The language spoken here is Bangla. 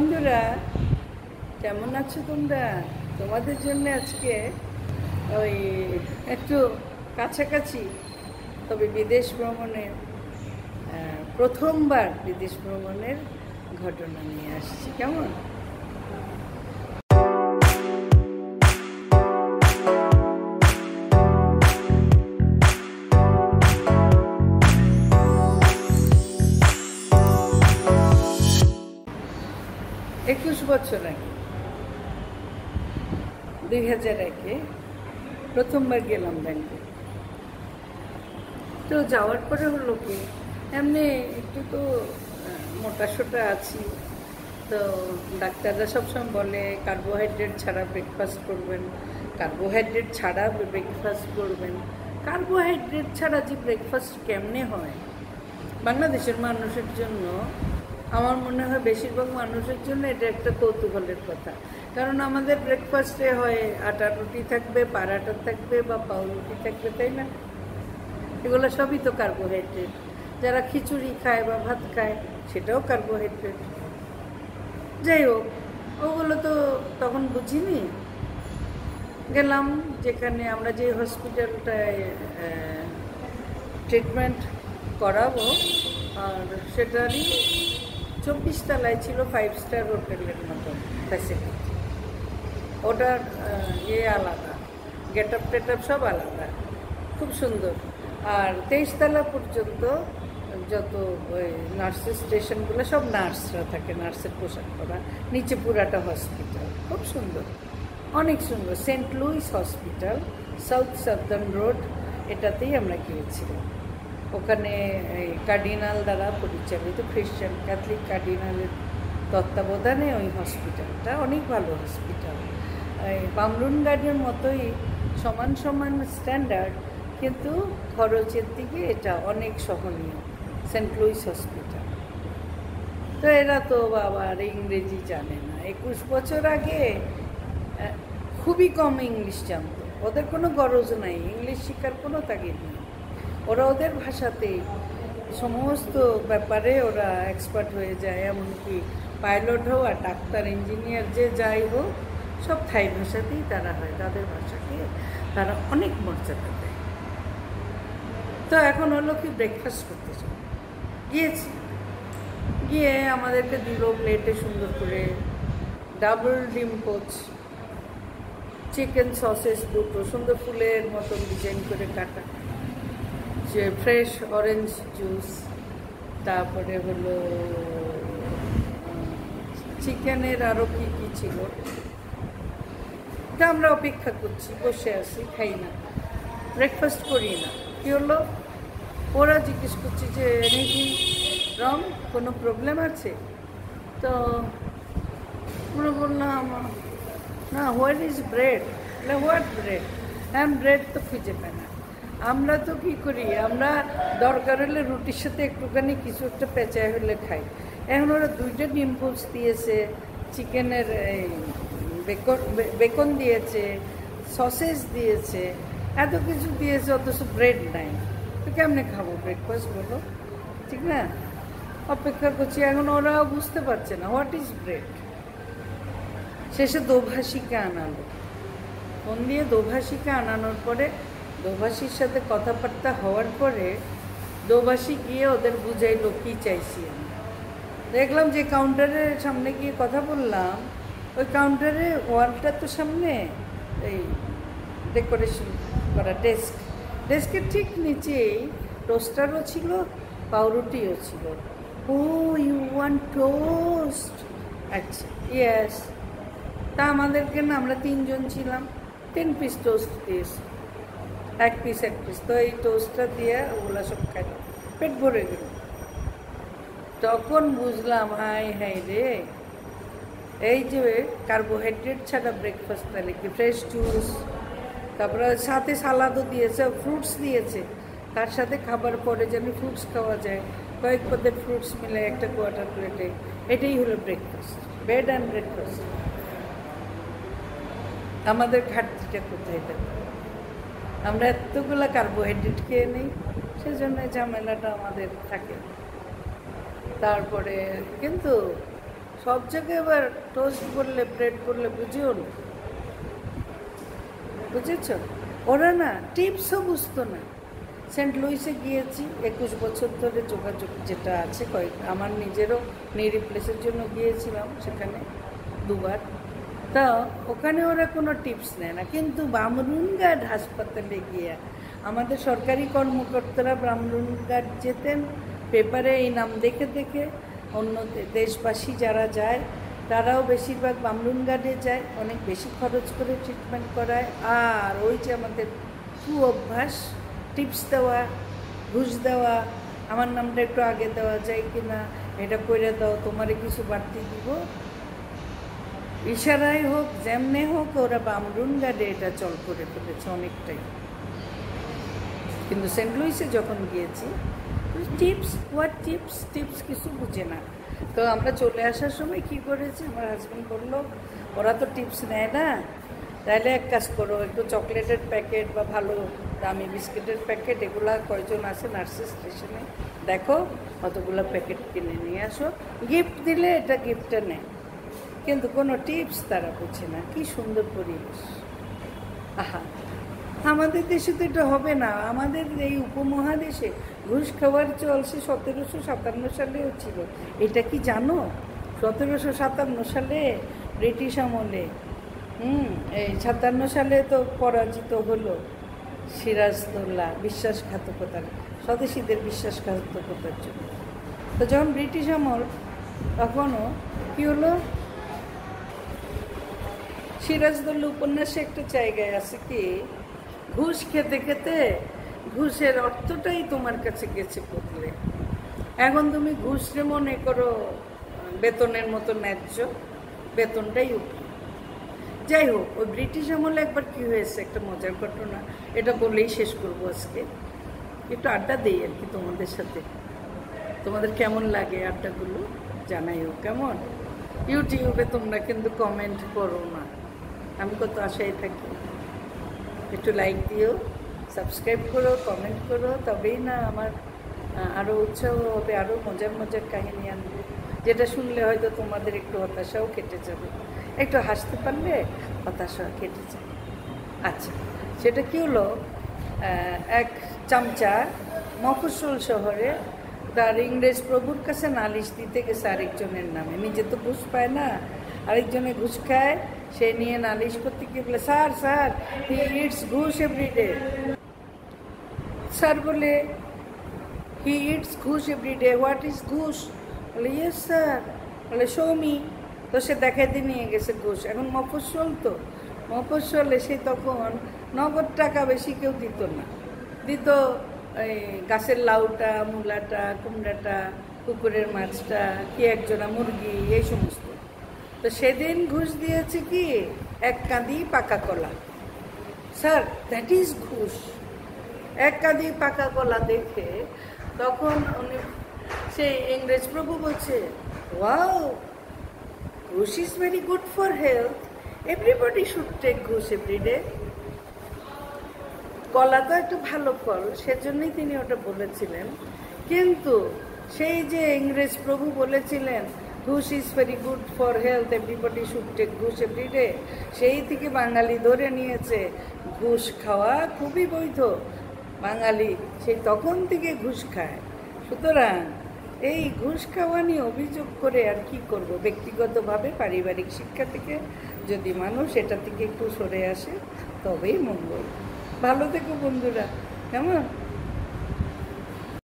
বন্ধুরা, কেমন আছো তোমরা? তোমাদের জন্য আজকে ওই একটু কাছাকাছি, তবে বিদেশ ভ্রমণের প্রথমবার বিদেশ ভ্রমণের ঘটনা নিয়ে আসছি। কেমন? বছর আগে দুই হাজার একে প্রথমবার গেলাম ব্যাংকে। তো যাওয়ার পরে হলো কি এমনি একটু তো আহ, মোটা সোটা আছি। তো ডাক্তাররা সবসময় বলে কার্বোহাইড্রেট ছাড়া ব্রেকফাস্ট করবেন কার্বোহাইড্রেট ছাড়া ব্রেকফাস্ট করবেন। কার্বোহাইড্রেট ছাড়া যে ব্রেকফাস্ট কেমনে হয়? বাংলাদেশের মানুষের জন্য আমার মনে হয় বেশিরভাগ মানুষের জন্য এটা একটা কৌতূহলের কথা। কারণ আমাদের ব্রেকফাস্টে হয়, আটা রুটি থাকবে, পারাটা থাকবে বা পাউরুটি থাকবে, তাই না? এগুলো সবই তো কার্বোহাইড্রেট যারা খিচুড়ি খায় বা ভাত খায়, সেটাও কার্বোহাইড্রেট যাই হোক, ওগুলো তো তখন বুঝিনি। গেলাম যেখানে আমরা যে হসপিটালটায় ট্রিটমেন্ট করাবো, আর সেটারই চব্বিশ তলায় ছিল ফাইভ স্টার হোটেলের মতো ফ্যাসিলিটি ওটার ইয়ে আলাদা। গেট আপ টেট আপ সব আলাদা। খুব সুন্দর। আর তেইশ তলা পর্যন্ত যত, ওই নার্সের স্টেশনগুলো সব নার্সরা থাকে, নার্সের পোশাক পরা। নিচে পুরাটা হসপিটাল খুব সুন্দর। অনেক সুন্দর। Saint Louis hospital south southern road এটাতেই আমরা গিয়েছিলাম। ওখানে কার্ডিনাল দ্বারা পরিচালিত খ্রিশ্চান ক্যাথলিক কার্ডিনালের তত্ত্বাবধানে ওই হসপিটালটা অনেক ভালো হসপিটাল বামরুন গার্ডের মতোই সমান সমান স্ট্যান্ডার্ড কিন্তু খরচের দিকে এটা অনেক সহনীয় সেন্ট লুইস হসপিটাল তো এরা তো বাবা আর ইংরেজি জানে না। একুশ বছর আগে খুবই কম ইংলিশ জানতো। ওদের কোনো গরজ নাই। ইংলিশ শেখার কোনো তাগিদ নেই। ওরা ওদের ভাষাতেই সমস্ত ব্যাপারে ওরা এক্সপার্ট হয়ে যায়, এমনকি পাইলট হোক আর ডাক্তার ইঞ্জিনিয়ার যে যাই হোক, সব থাই ভাষাতেই তারা হয়, তাদের ভাষাকে তারা অনেক মর্যাদা দেয়। তো এখন হলো কি ব্রেকফাস্ট করতে চাই গিয়েছি। গিয়ে আমাদেরকে দিল প্লেটে সুন্দর করে ডাবল ডিম পোচ চিকেন সসেস দুটো, সুন্দর ফুলের মতন ডিজাইন করে কাটা। যে ফ্রেশ অরেঞ্জ জুস তারপরে হলো চিকেনের আরও কী কী ছিল? তা আমরা অপেক্ষা করছি, বসে আছি, খাই না ব্রেকফাস্ট করি না। কী হলো? ওরা জিজ্ঞেস করছে যে এনিথিং রং কোনো প্রবলেম আছে? তো আমরা বললাম, না what is bread what bread হ্যাঁ ব্রেড তো খুঁজে পায় না। আমরা তো কি করি? আমরা দরকার হলে রুটির সাথে একটুখানি কিছু একটা পেঁচায় হলে খাই। এখন ওরা দুইটা ডিম দিয়েছে, চিকেনের এই বেকন বেকন দিয়েছে সসেজ দিয়েছে, এত কিছু দিয়েছে, অথচ ব্রেড নাই। তো কেমনে খাব? ব্রেকফাস্ট বলো? ঠিক না? অপেক্ষা করছি, এখন ওরাও বুঝতে পারছে না হোয়াট ইজ ব্রেড শেষে দোভাষীকে আনালো। ফোন দিয়ে দোভাষীকে আনানোর পরে দোভাষীর সাথে কথাবার্তা হওয়ার পরে দোভাষী গিয়ে ওদের বুঝাইলো, কী চাইছি দেখলাম যে কাউন্টারের সামনে গিয়ে কথা বললাম, ওই কাউন্টারে ওয়ালটা তো সামনে, এই ডেকোরেশন করা ডেস্ক ডেস্কের ঠিক নিচেই টোস্টারও ছিল, পাউরুটিও ছিল। ও ইউ ওয়ান টোস্ট আচ্ছা ইয়েস তা আমাদেরকে না, আমরা তিনজন ছিলাম তিন পিস টোস্ট দিয়েছে। এক পিস এক পিস তো এই টোস্টটা দিয়ে ওগুলো সব খাই। পেট ভরে গেল। তখন বুঝলাম, হাই হাই রে। এই যে কার্বোহাইড্রেট ছাড়া ব্রেকফাস্ট তাহলে কি? ফ্রেশ জুস তারপরে সাথে সালাদও দিয়েছে ফ্রুটস দিয়েছে। তার সাথে খাবার পরে যেন ফ্রুটস খাওয়া যায়। কয়েক পদের ফ্রুটস মিলে একটা কোয়ার্টার প্লেটে এটাই হলো ব্রেকফাস্ট বেড অ্যান্ড ব্রেকফাস্ট আমাদের ঘাটতিটা কোথায় দেখো আমরা এতগুলো কার্বোহাইড্রেট খেয়ে নিই সেজন্য ঝামেলাটা আমাদের থাকে। তারপরে কিন্তু সব জায়গায় এবার টোস্ট করলে ব্রেড করলে বুঝিও না। বুঝেছ? ওরা না টিপসও বুঝতো না। সেন্ট লুইসে গিয়েছি, একুশ বছর ধরে যোগাযোগ যেটা আছে, কয়েক আমার নিজেরও নি রিপ্লেসের জন্য গিয়েছিলাম সেখানে দুবার। তা ওখানে ওরা কোনো টিপস নেয় না। কিন্তু বামরুনঘাট হাসপাতালে গিয়ে আমাদের সরকারি কর্মকর্তারা বামরুনঘাট যেতেন, পেপারে এই নাম দেখে দেখে অন্য দেশবাসী যারা যায়, তারাও বেশিরভাগ বামরুনঘাটে যায়, অনেক বেশি খরচ করে ট্রিটমেন্ট করায়। আর ওই যে আমাদের কু অভ্যাস টিপস দেওয়া, ঘুষ দেওয়া, আমার নামটা একটু আগে দেওয়া যায় কি না এটা করে দাও, তোমারে কিছু বাড়তি দিব। ইশারাই হোক, যেমনে হোক, ওরা বামরুন গার্ডে এটা চল করে ফেলেছে অনেকটাই। কিন্তু সেন্ট লুইসে যখন গিয়েছি, টিপস হোয়াট টিপস টিপস কিছু বুঝে না। তো আমরা চলে আসার সময় কি করেছি, আমার হাজব্যান্ড বলল, ওরা তো টিপস নেয় না। তাহলে এক কাজ করো, একটু চকলেটের প্যাকেট বা ভালো দামি বিস্কিটের প্যাকেট, এগুলা কয়জন আছে নার্সিস স্টেশনে, দেখো, কতগুলো প্যাকেট কিনে নিয়ে আসো। গিফট দিলে এটা গিফটটা নেয়। কিন্তু কোনো টিপস তারা বুঝে না। কি সুন্দর পরিবেশ। আহা, আমাদের দেশে তো এটা হবে না। আমাদের এই উপমহাদেশে ঘুষ খাওয়ার চলছে সতেরোশো সাতান্ন সালেও ছিল এটা কি জানো? সতেরোশো সাতান্ন সালে ব্রিটিশ আমলে, হুম, এই সাতান্ন সালে তো পরাজিত হলো সিরাজদৌল্লা বিশ্বাসঘাতকতার, স্বদেশীদের বিশ্বাসঘাতকতার জন্য। তো যখন ব্রিটিশ আমল তখনও কী হলো? সিরাজদৌল্লা উপন্যাসে একটা জায়গায় আছে কি, ঘুষ খেতে খেতে ঘুষের অর্থটাই তোমার কাছে গেছে বদলে এখন তুমি ঘুষরে মনে করো, বেতনের মতো ন্যায্য, বেতনটাই উঠল যাই হোক, ওই ব্রিটিশ আমলে একবার কি হয়েছে, একটা মজার ঘটনা, এটা বলেই শেষ করব আজকে। একটু আড্ডা দিই আর কি তোমাদের সাথে। তোমাদের কেমন লাগে আড্ডাগুলো? জানাইও, কেমন? ইউটিউবে তোমরা কিন্তু কমেন্ট করো না। আমি কত আশায় থাকি। একটু লাইক দিও সাবস্ক্রাইব করো কমেন্ট করো, তবেই না আমার আরও উৎসাহ হবে আরও মজার মজার কাহিনী আনবে। যেটা শুনলে হয়তো তোমাদের একটু হতাশাও কেটে যাবে। একটু হাসতে পারলে হতাশা কেটে যাবে। আচ্ছা সেটা কী হলো? এক চামচা মফস্বল শহরে তার ইংরেজ প্রভুর কাছে নালিশ দিতে গেছে আরেকজনের নামে। নিজে তো ঘুষ পায় না আরেকজনে ঘুষ খায়, সে নিয়ে নালিশ করতে গিয়ে বলে, স্যার স্যার হি ইটস ঘুষ এভরিডে। স্যার বলে, হি ইটস ঘুষ এভরিডে, হোয়াট ইজ ঘুষ? বলে, ইয়েস, স্যার। বলে, সৌমি। তো সে দেখাইতে নিয়ে গেছে ঘুষ। এখন মফস্বল তো। মফস্বলে সে তখন নগদ টাকা বেশি কেউ দিত না। দিত এই গাছের লাউটা, মূলাটা, কুমড়াটা পুকুরের মাছটা, কি একজনা মুরগি, এই সমস্ত। তো সেদিন ঘুষ দিয়েছে কি? এক কাঁদি পাকা কলা। স্যার দ্যাট ইজ ঘুষ। এক কাঁদি পাকা কলা দেখে তখন উনি সেই ইংরেজ প্রভু বলছে ওয়াও ঘুষ is very good for health everybody should take ঘুষ এভরিডে কলা তো একটা ভালো ফল, সেজন্যই তিনি ওটা বলেছিলেন। কিন্তু সেই যে ইংরেজ প্রভু বলেছিলেন ঘুষ is very good for health everybody should take ঘুষ এভরিডে সেই থেকে বাঙালি ধরে নিয়েছে, ঘুষ খাওয়া খুবই বৈধ। বাঙালি সেই তখন থেকে ঘুষ খায়। সুতরাং এই ঘুষ খাওয়া নিয়ে অভিযোগ করে আর কি করব? ব্যক্তিগতভাবে, পারিবারিক শিক্ষা থেকে যদি মানুষ এটা থেকে একটু সরে আসে, তবেই মঙ্গল। ভালো থেকো বন্ধুরা। কেমন?